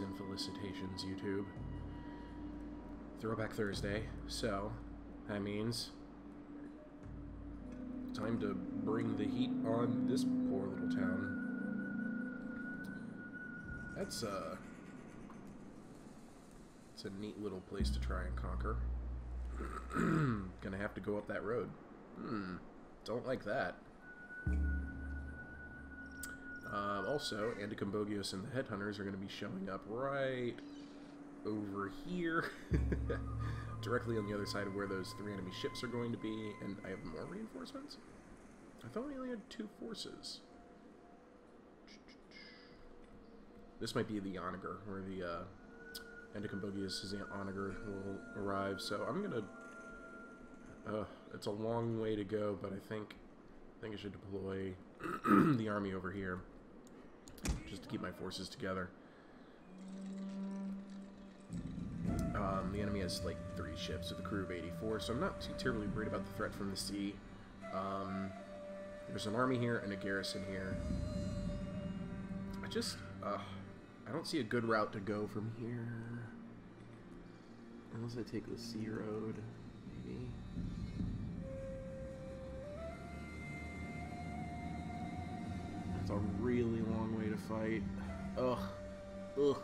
And felicitations, YouTube. Throwback Thursday, so that means time to bring the heat on this poor little town. That's, uh, it's a neat little place to try and conquer. Gonna have to go up that road. Hmm, don't like that. Uh, also, Anticombogios and the Headhunters are going to be showing up right over here. Directly on the other side of where those three enemy ships are going to be. And I have more reinforcements? I thought we only had two forces. This might be the Onager, where the uh, Anticombogius' Onager will arrive. So I'm going to... Uh, it's a long way to go, but I think I think I should deploy the army over here just to keep my forces together. Um, the enemy has like three ships with a crew of 84, so I'm not too terribly worried about the threat from the sea. Um, there's an army here and a garrison here. I just, uh, I don't see a good route to go from here. Unless I take the sea road, maybe. It's a really long way to fight. Ugh. Ugh.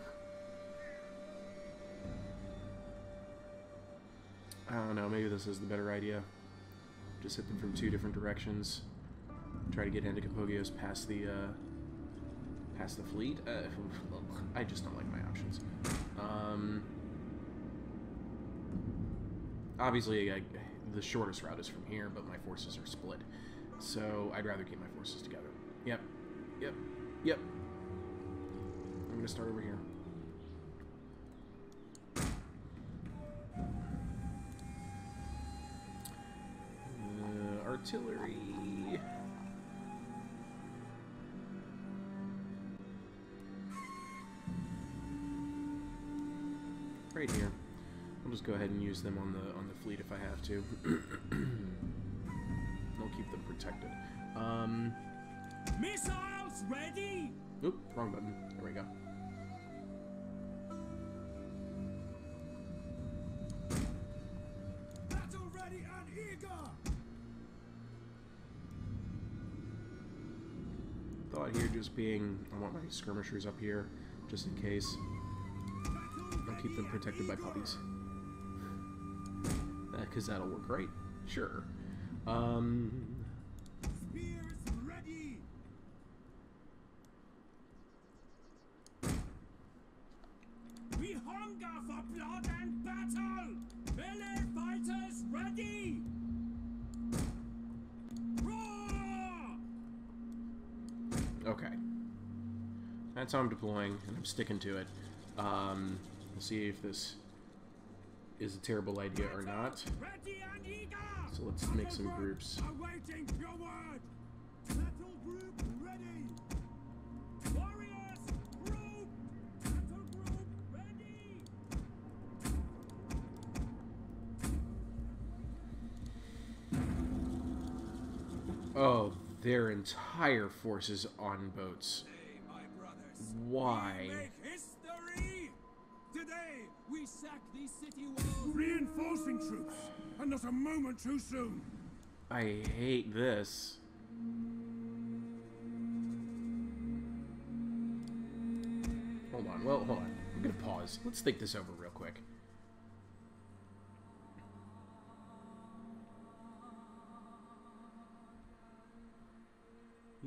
I don't know, maybe this is the better idea. Just hit them from two different directions. Try to get Anticombogios past the, uh, past the fleet. Uh, I just don't like my options. Um, obviously, I, the shortest route is from here, but my forces are split. So I'd rather keep my forces together. Yep, Yep. Yep. I'm gonna start over here. Uh, artillery. Right here. I'll just go ahead and use them on the on the fleet if I have to. I'll keep them protected. Um. Ready! Oop, wrong button. There we go. Battle ready and eager! Thought here just being, I want my skirmishers up here, just in case. I'll keep them protected by puppies. Because uh, that'll work right. Sure. Um, Spears ready! We hunger for blood and battle! Melee fighters ready! Roar! okay. That's how I'm deploying, and I'm sticking to it. Um, we'll see if this is a terrible idea or not. Ready and eager! So let's make some groups. Oh, their entire forces on boats. Hey, my brothers. Why? We make history! Today, we sack these city walls. Reinforcing troops, and not a moment too soon. I hate this. Hold on. Well, hold on. I'm gonna pause. Let's think this over real quick.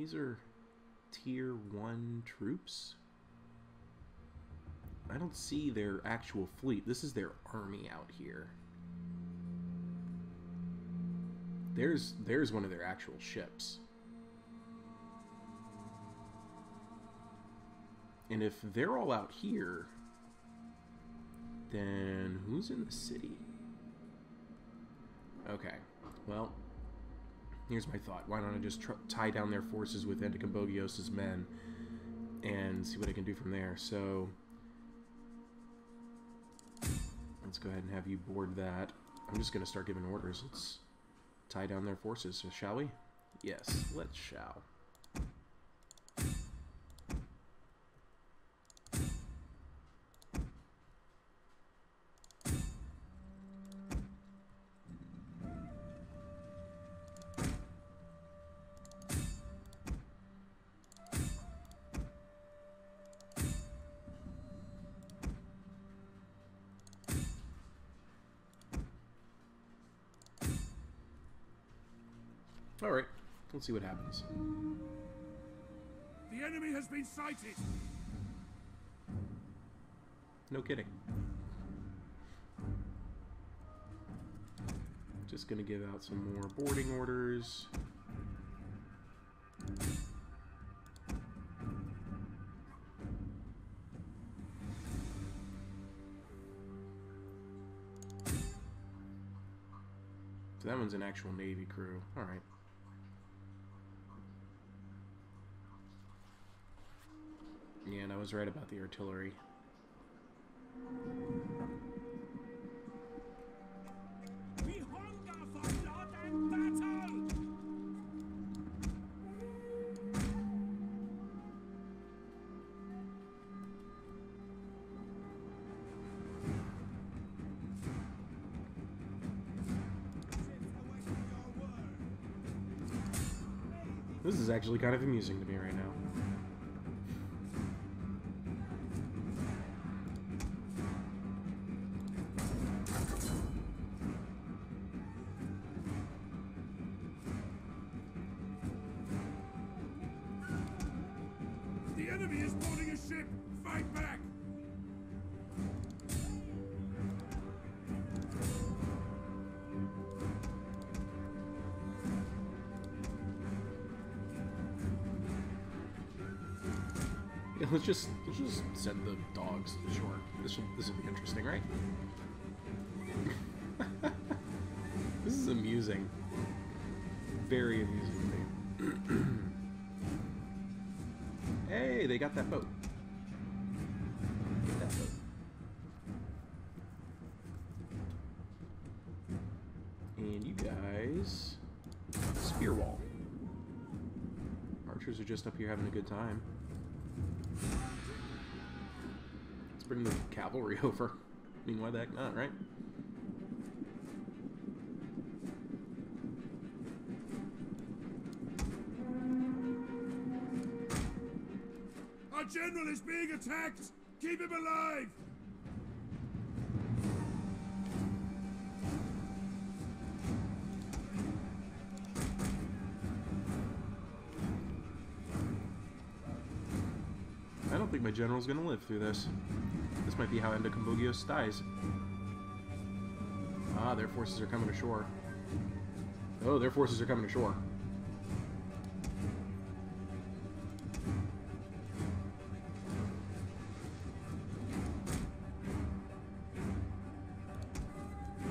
These are tier 1 troops? I don't see their actual fleet. This is their army out here. There's there's one of their actual ships. And if they're all out here, then who's in the city? Okay, well, here's my thought. Why don't I just tie down their forces with Anticombogios' men and see what I can do from there? So, let's go ahead and have you board that. I'm just going to start giving orders. Let's tie down their forces, shall we? Yes, let's shall. Alright, let's see what happens. The enemy has been sighted. No kidding. Just gonna give out some more boarding orders. So that one's an actual Navy crew. Alright. Yeah, and I was right about the artillery. We hunger for blood and battle. This is actually kind of amusing to me right now. The dogs shore. This will this will be interesting, right? this is amusing. Very amusing me. hey, they got that boat. Get that boat. And you guys spear wall. Archers are just up here having a good time. Bring the cavalry over. I mean, why the heck not, right? Our general is being attacked. Keep him alive. My general's gonna live through this. This might be how Endocombogos dies. Ah, their forces are coming ashore. Oh, their forces are coming ashore.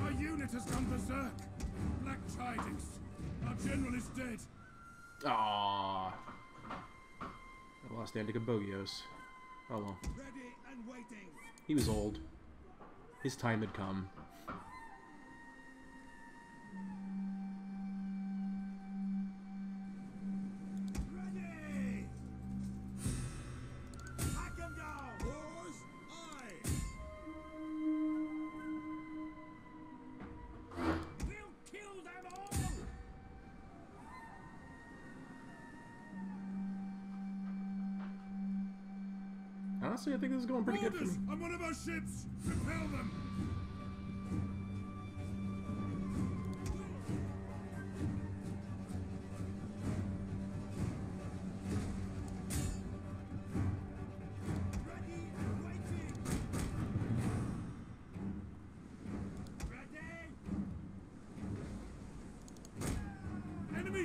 Our unit has gone berserk. Black tidings. Our general is dead. Ah, I lost Endocombogos. Oh well. Ready and waiting. He was old. His time had come. Ships. Repel them.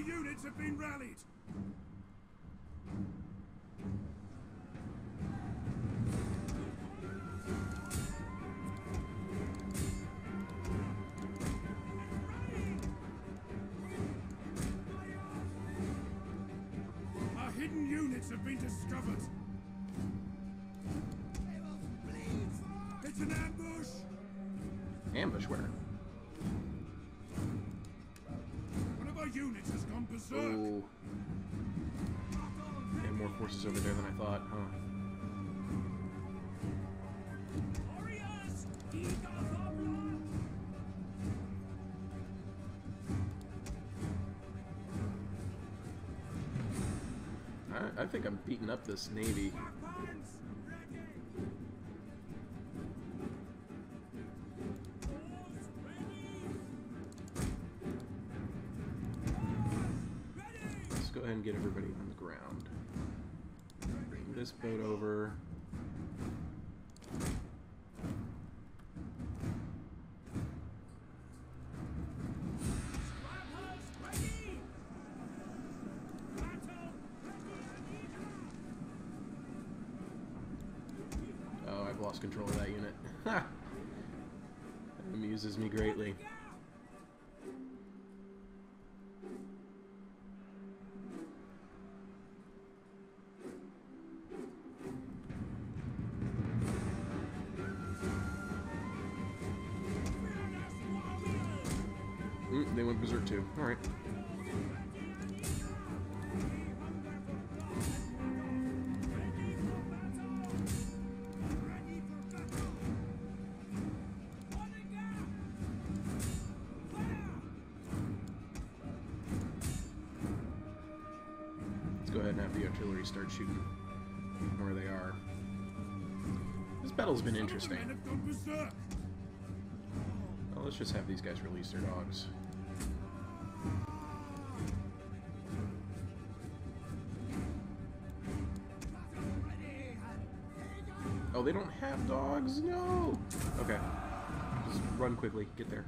Units have been rallied. Ambush where? One of our units has gone berserk. Oh, and more forces over there than I thought, huh? Warriors, eager for blood. I, I think I'm beating up this navy. This boat over. Oh, I've lost control of that unit. Ha! Amuses me greatly. Too. Alright. Let's go ahead and have the artillery start shooting where they are. This battle's been interesting. Well, let's just have these guys release their dogs. They dogs? No! Okay. Just run quickly. Get there.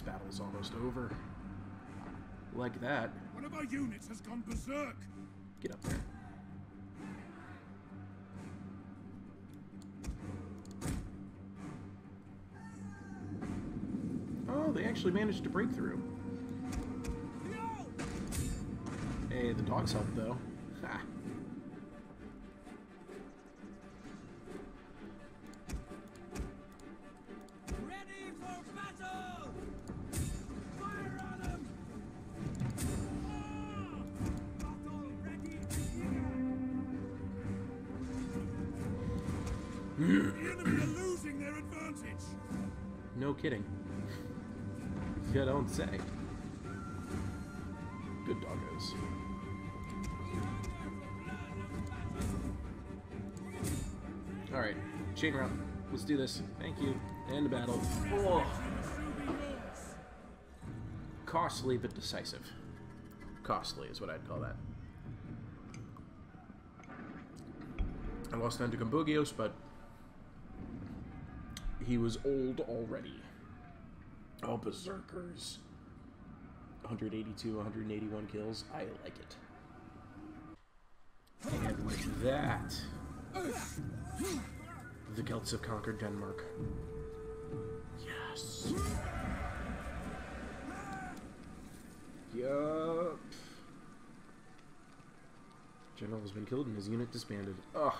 This battle is almost over. Like that. One of our units has gone berserk. Get up there. Oh, they actually managed to break through. Hey, the dogs helped though. Don't say. Good doggos. Alright, chain route. Let's do this. Thank you. End the battle. Costly but decisive. Costly is what I'd call that. I lost down to Cambogios, but he was old already. Oh, berserkers. 182, 181 kills. I like it. And with that, the Celts have conquered Denmark. Yes. Yup. General has been killed and his unit disbanded. Ugh.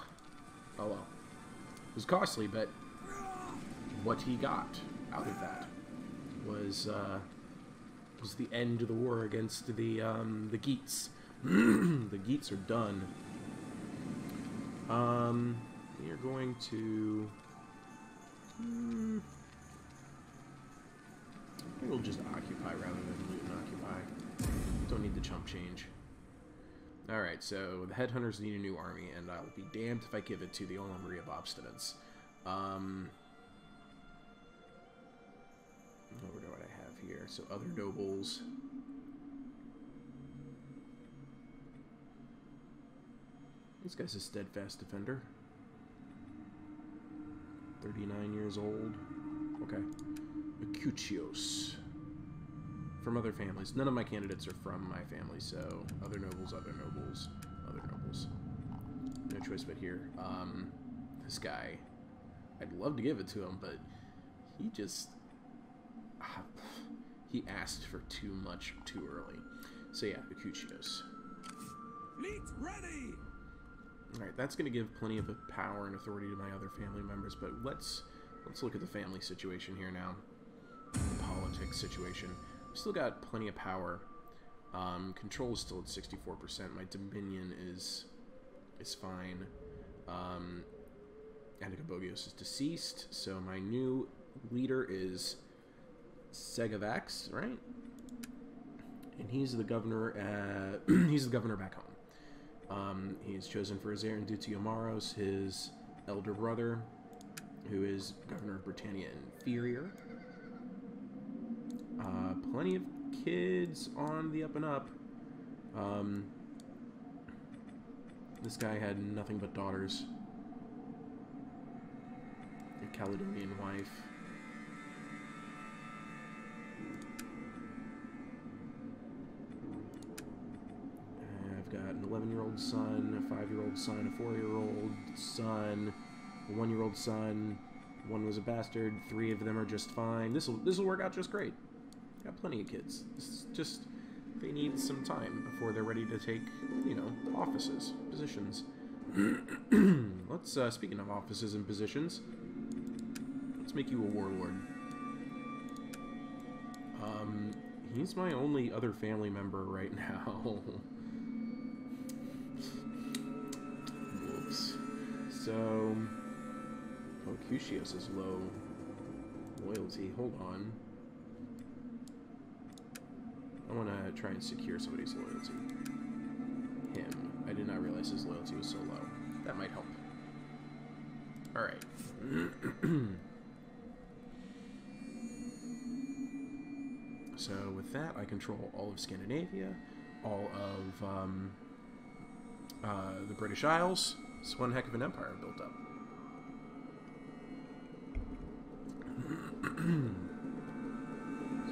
Oh well. It was costly, but what he got out of that was uh, was the end of the war against the um, the Geats. the Geats are done. Um, we are going to. Hmm, we'll just occupy rather than loot and occupy. Don't need the chump change. Alright, so the headhunters need a new army, and I'll be damned if I give it to the Armory of Obstinance. Um, over to what I have here. So other nobles. This guy's a steadfast defender. 39 years old. Okay. Mercutios. From other families. None of my candidates are from my family, so other nobles, other nobles, other nobles. No choice but here. Um, this guy. I'd love to give it to him, but he just he asked for too much too early. So yeah, Mercutios. Fleet ready! Alright, that's going to give plenty of power and authority to my other family members, but let's let's look at the family situation here now. The politics situation. We've still got plenty of power. Um, control is still at 64%. My dominion is is fine. Um, Anticombogios is deceased, so my new leader is Segovax, right? And he's the governor. At, he's the governor back home. Um, he's chosen for his heir Indutiomaros, his elder brother, who is governor of Britannia Inferior. Uh, plenty of kids on the up and up. Um, this guy had nothing but daughters. A Caledonian wife. 11 year old son, a 5 year old son, a 4 year old son, a 1 year old son. One was a bastard. Three of them are just fine. This will this will work out just great. Got plenty of kids. Is just they need some time before they're ready to take, you know, offices, positions. let's uh, speaking of offices and positions, let's make you a warlord. Um, he's my only other family member right now. So, oh, is low loyalty. Hold on. I want to try and secure somebody's loyalty. Him. I did not realize his loyalty was so low. That might help. Alright. so with that, I control all of Scandinavia, all of um, uh, the British Isles. It's one heck of an empire built up.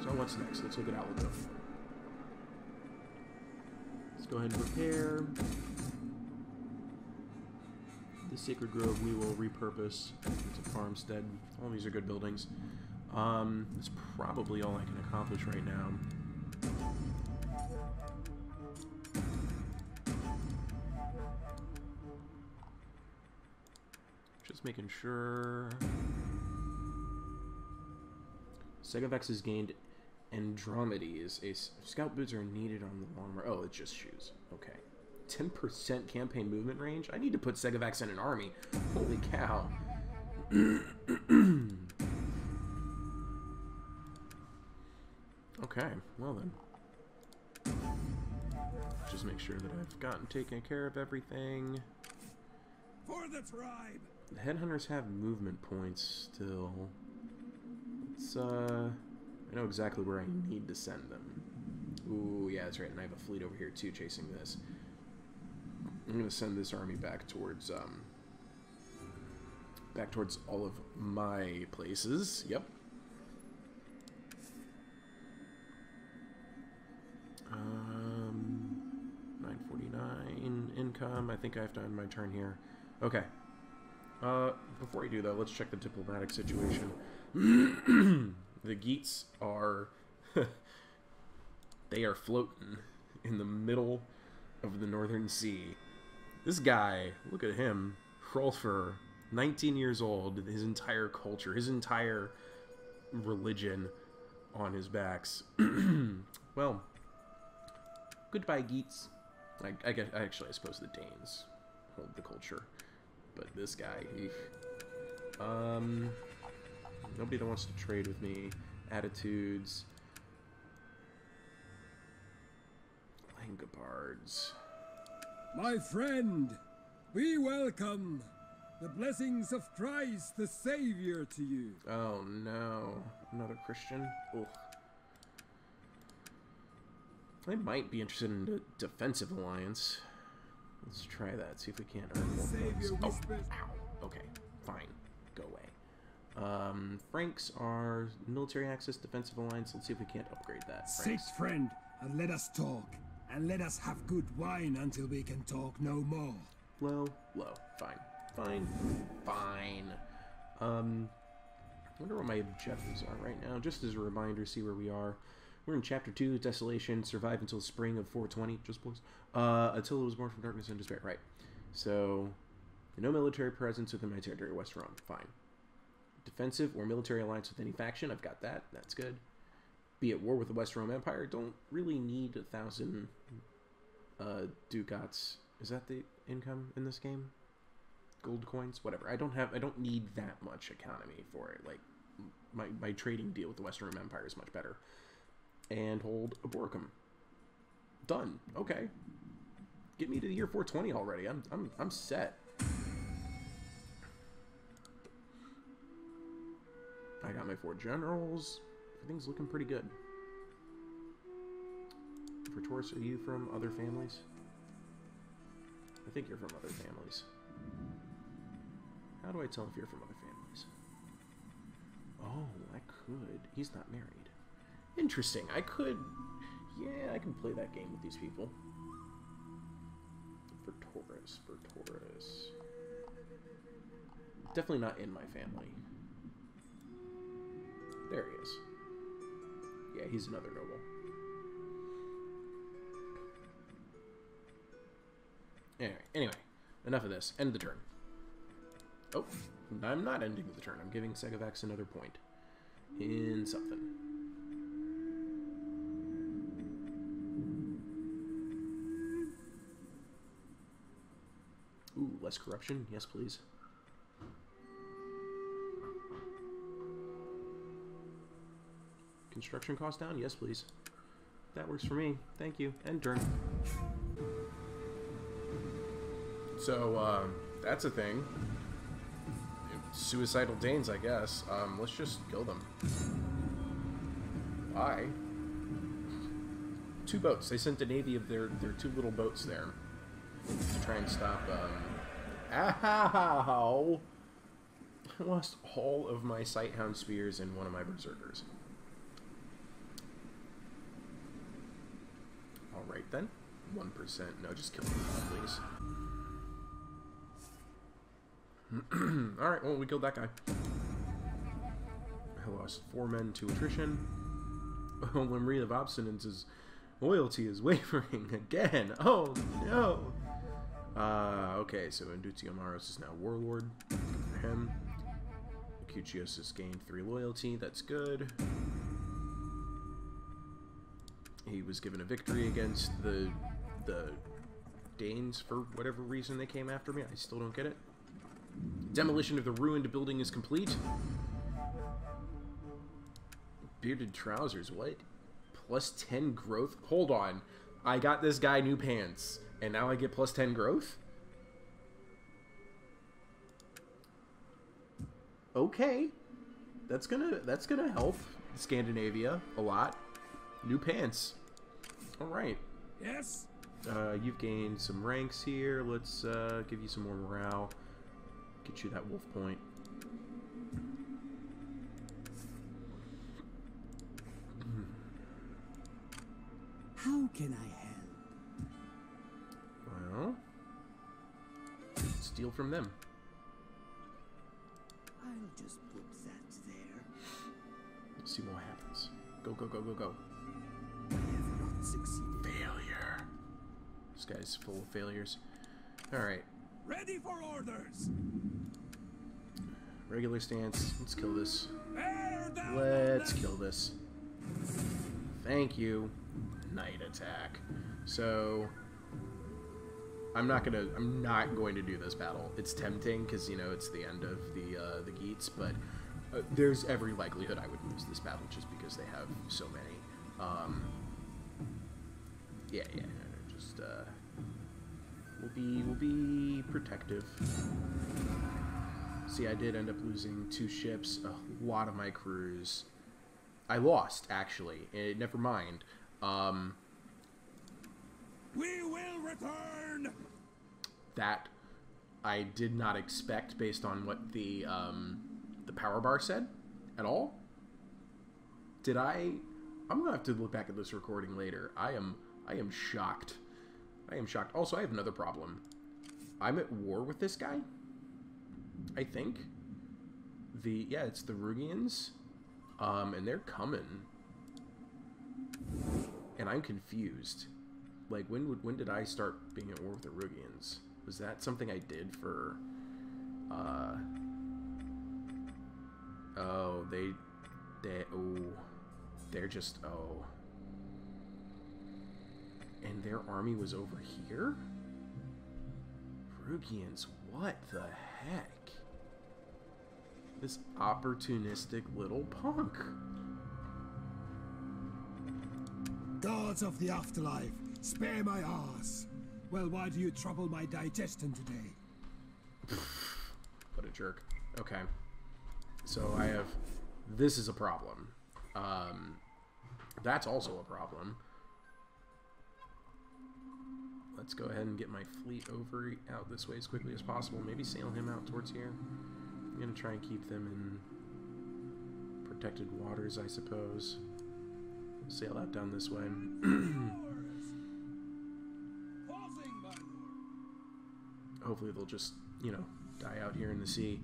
so what's next? Let's look at Alago. Let's go ahead and repair. The Sacred Grove we will repurpose into a farmstead. All these are good buildings. Um, that's probably all I can accomplish right now. Making sure. Segovax has gained Andromedes. A scout boots are needed on the long Oh, it's just shoes. Okay. 10% campaign movement range? I need to put Segovax in an army. Holy cow. okay, well then. Just make sure that I've gotten taken care of everything. For the tribe! Headhunters have movement points still. It's, uh... I know exactly where I need to send them. Ooh, yeah, that's right. And I have a fleet over here, too, chasing this. I'm going to send this army back towards, um... Back towards all of my places. Yep. Um... 949 income. I think I have to end my turn here. Okay. Uh, before we do, though, let's check the diplomatic situation. the Geats are... they are floating in the middle of the Northern Sea. This guy, look at him, Hrolfr, 19 years old, his entire culture, his entire religion on his backs. well, goodbye, Geats. I, I guess, actually, I suppose the Danes hold the culture. But this guy, he... Um... Nobody that wants to trade with me. Attitudes. Langobards. My friend, we welcome the blessings of Christ the Savior to you. Oh no. Another Christian? Ugh. I might be interested in a defensive alliance. Let's try that, see if we can't earn more Savior points. Oh, ow. Okay, fine. Go away. Um, Franks are military access defensive alliance. Let's see if we can't upgrade that. Sit, friend, and let us talk. And let us have good wine until we can talk no more. Low, low. Fine. Fine. Fine. Um, I wonder what my objectives are right now. Just as a reminder, see where we are. We're in Chapter 2, Desolation, survive until spring of 420, just boys. Uh, Attila was born from darkness and despair, right. So, no military presence within my territory, West Rome, fine. Defensive or military alliance with any faction. I've got that. That's good. Be at war with the West Rome Empire. Don't really need a thousand uh, ducats. Is that the income in this game? Gold coins, whatever. I don't have. I don't need that much economy for it. Like my my trading deal with the Western Rome Empire is much better. And hold a Borkum. Done. Okay. Get me to the year 420 already. I'm I'm I'm set. I got my four generals. Everything's looking pretty good. For Taurus, are you from other families? I think you're from other families. How do I tell if you're from other families? Oh, I could. He's not married. Interesting. I could... Yeah, I can play that game with these people. For Taurus, for Taurus. Definitely not in my family. There he is. Yeah, he's another noble. Anyway, anyway, enough of this. End the turn. Oh, I'm not ending the turn. I'm giving Segovax another point in something. Less corruption? Yes, please. Construction cost down? Yes, please. That works for me. Thank you. End turn. So, uh, that's a thing. Suicidal Danes, I guess. Um, let's just kill them. Why? Two boats. They sent a navy of their, their two little boats there to try and stop, um... Ow! I lost all of my Sighthound Spears and one of my Berserkers. Alright then. 1%. No, just kill them, please. Alright, well, we killed that guy. I lost four men to attrition. Oh, Limri of Obstinance's loyalty is wavering again. Oh, no. Uh, okay, so Indutiomaros is now Warlord him. Acuchios has gained three loyalty. That's good. He was given a victory against the the Danes for whatever reason they came after me. I still don't get it. Demolition of the ruined building is complete. Bearded trousers, what? Plus 10 growth? Hold on. I got this guy new pants, and now I get plus 10 growth? Okay. That's gonna that's gonna help Scandinavia a lot. New pants. Alright. Yes? Uh, you've gained some ranks here. Let's uh, give you some more morale. Get you that wolf point. How can I help? Well, steal from them. I'll just put that there. Let's see what happens. Go, go, go, go, go. Have not succeeded. Failure. This guy's full of failures. Alright. Ready for orders! Regular stance. Let's kill this. Bear down on Let's kill this. Thank you. Night attack. So I'm not gonna I'm not going to do this battle. It's tempting because you know it's the end of the uh, the Geats, but uh, there's every likelihood I would lose this battle just because they have so many. Um, yeah, yeah, just uh, we'll be we'll be protective. See, I did end up losing two ships, a lot of my crews. I lost, actually. Eh, never mind. Um, We will return! that I did not expect based on what the um, the power bar said at all. Did I? I'm gonna have to look back at this recording later. I am I am shocked. I am shocked. Also, I have another problem. I'm at war with this guy. I think. The yeah, it's the Rugians, um, and they're coming, and I'm confused. Like when would when did I start being at war with the Rugians? Was that something I did for? Uh, Oh, they, they, oh, they're just, oh. And their army was over here? Rugians, what the heck? This opportunistic little punk. Gods of the afterlife, spare my ass. Well, why do you trouble my digestion today? What a jerk. Okay. So I have. This is a problem. Um, that's also a problem. Let's go ahead and get my fleet over out this way as quickly as possible. Maybe sail him out towards here. I'm gonna try and keep them in protected waters, I suppose. Sail out down this way. Pausing, my lord. Hopefully they'll just, you know, die out here in the sea.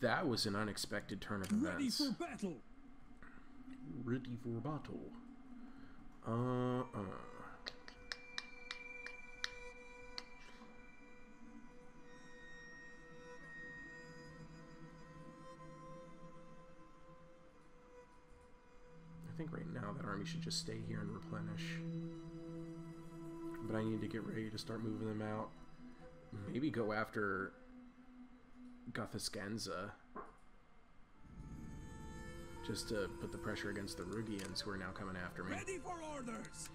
That was an unexpected turn of events. Ready for battle. Ready for battle. Uh uh, I think right now that army should just stay here and replenish. But I need to get ready to start moving them out. Maybe go after Gothiscanza just to put the pressure against the Rugians who are now coming after me. Ready for orders.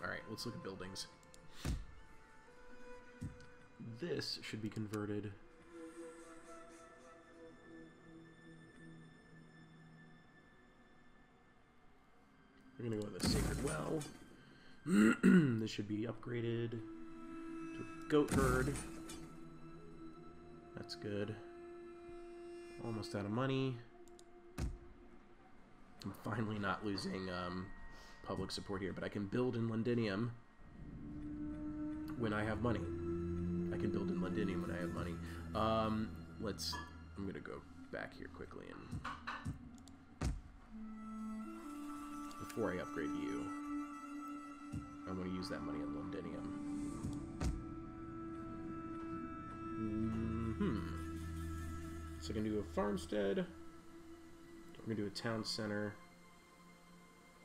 Alright, let's look at buildings. This should be converted. We're gonna go with a sacred well. this should be upgraded to goat herd. That's good. Almost out of money. I'm finally not losing um, public support here, but I can build in Londinium when I have money. I can build in Londinium when I have money. Um, let's. I'm gonna go back here quickly and before I upgrade you, I'm gonna use that money on Londinium. Hmm. So I can do a farmstead. I'm gonna do a town center.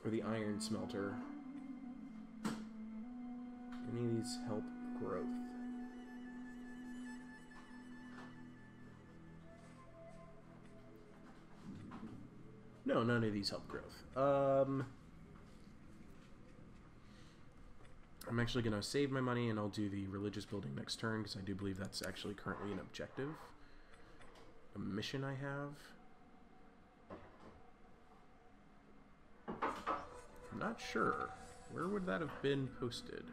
Or the iron smelter. Any of these help growth? No, none of these help growth. Um, I'm actually going to save my money and I'll do the religious building next turn because I do believe that's actually currently an objective. A mission I have. I'm not sure. Where would that have been posted?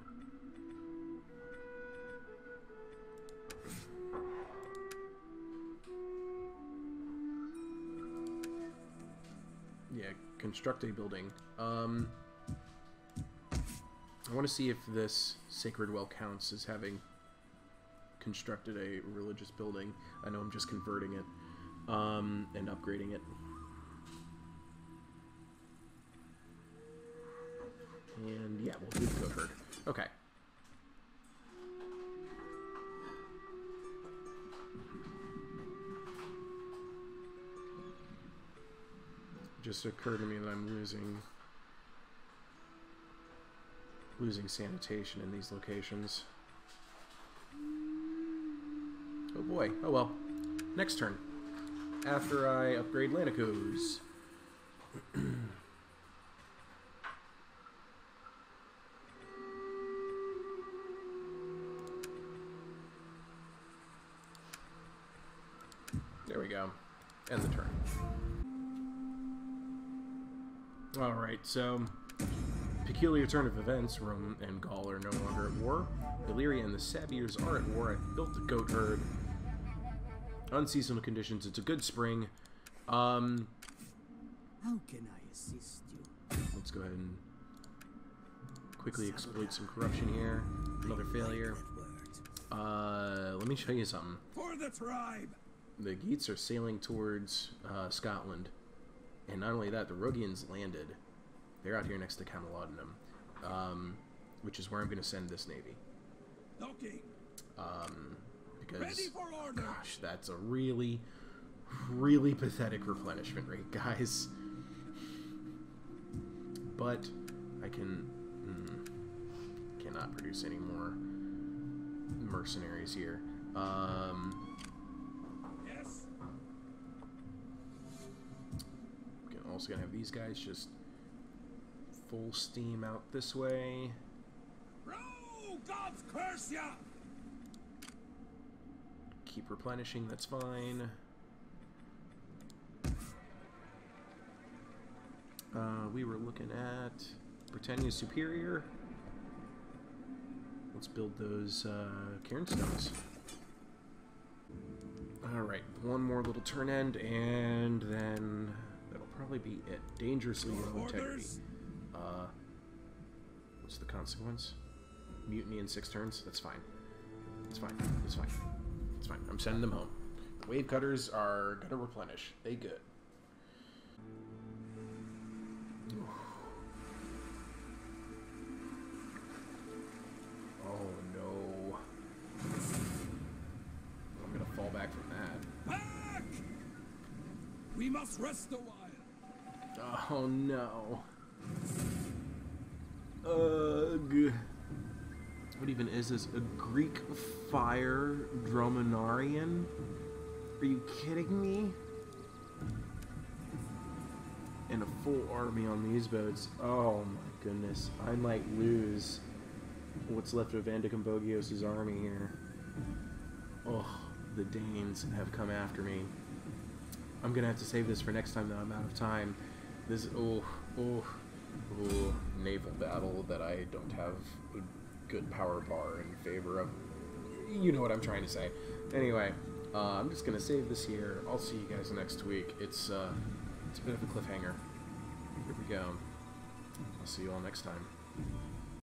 Yeah, construct a building. Um, I want to see if this sacred well counts as having constructed a religious building. I know I'm just converting it um, and upgrading it. And yeah, we'll do the goat herd. Okay. Just occurred to me that I'm losing losing sanitation in these locations. Oh boy. Oh well. Next turn. After I upgrade Lanacos. There we go. End the turn. Alright, so peculiar turn of events. Rome and Gaul are no longer at war. Illyria and the Sabirs are at war. I built the goat herd. Unseasonal conditions. It's a good spring. Um, How can I assist you? let's go ahead and quickly exploit some corruption here. Another failure. Uh, let me show you something. For the tribe. The Geats are sailing towards uh, Scotland, and not only that, the Rugians landed. They're out here next to Camulodunum, um, which is where I'm going to send this navy. Docking. Um, because Ready for order. gosh, that's a really, really pathetic replenishment rate, guys. But I can mm, cannot produce any more mercenaries here. Um, Yes. Also gonna have these guys just full steam out this way. Row, gods curse ya! Keep replenishing, that's fine. Uh, we were looking at Britannia Superior. Let's build those uh, cairn stones. Alright, one more little turn end, and then that'll probably be it. Dangerously low integrity. Uh, what's the consequence? Mutiny in six turns? That's fine. It's fine. It's fine. It's fine. I'm sending them home. Wave cutters are gonna replenish. They good. Oh no. I'm gonna fall back from that. Back! We must rest a while. Oh no. Ugh. What even is this? A Greek fire Dromenarian? Are you kidding me? And a full army on these boats. Oh my goodness. I might lose what's left of Anticombogios' army here. Oh, the Danes have come after me. I'm gonna have to save this for next time though, I'm out of time. This oh oh naval battle that I don't have a good power bar in favor of. You know what I'm trying to say. Anyway, uh, I'm just gonna save this here. I'll see you guys next week. It's uh, it's a bit of a cliffhanger. Here we go. I'll see you all next time.